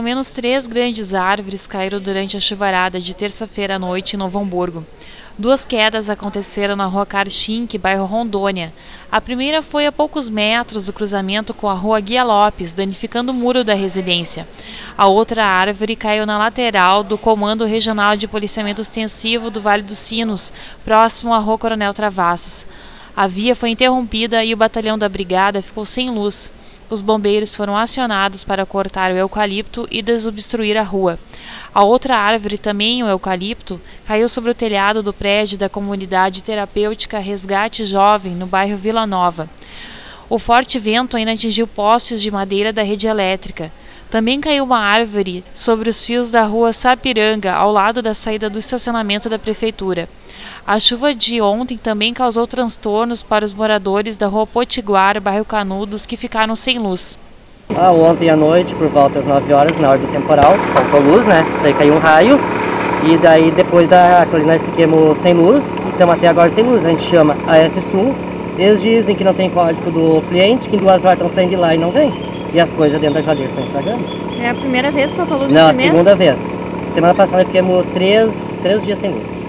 menos três grandes árvores caíram durante a chuvarada de terça-feira à noite em Novo Hamburgo. Duas quedas aconteceram na rua Carchink, bairro Rondônia. A primeira foi a poucos metros do cruzamento com a rua Guia Lopes, danificando o muro da residência. A outra árvore caiu na lateral do Comando Regional de Policiamento Extensivo do Vale dos Sinos, próximo à rua Coronel Travassos. A via foi interrompida e o batalhão da brigada ficou sem luz. Os bombeiros foram acionados para cortar o eucalipto e desobstruir a rua. A outra árvore, também o eucalipto, caiu sobre o telhado do prédio da comunidade terapêutica Resgate Jovem, no bairro Vila Nova. O forte vento ainda atingiu postes de madeira da rede elétrica. Também caiu uma árvore sobre os fios da rua Sapiranga, ao lado da saída do estacionamento da prefeitura. A chuva de ontem também causou transtornos para os moradores da rua Potiguar, bairro Canudos, que ficaram sem luz. Ah, ontem à noite, por volta das 9 horas, na hora do temporal, faltou luz, né? Daí caiu um raio. E daí depois da nós fiquemos sem luz e estamos até agora sem luz. A gente chama a S Sul. Eles dizem que não tem código do cliente, que em duas horas estão saindo de lá e não vem. E as coisas dentro da geladeira estão estragando. É a primeira vez que faltou luz Não, a segunda vez. Semana passada fiquemos três, três dias sem luz.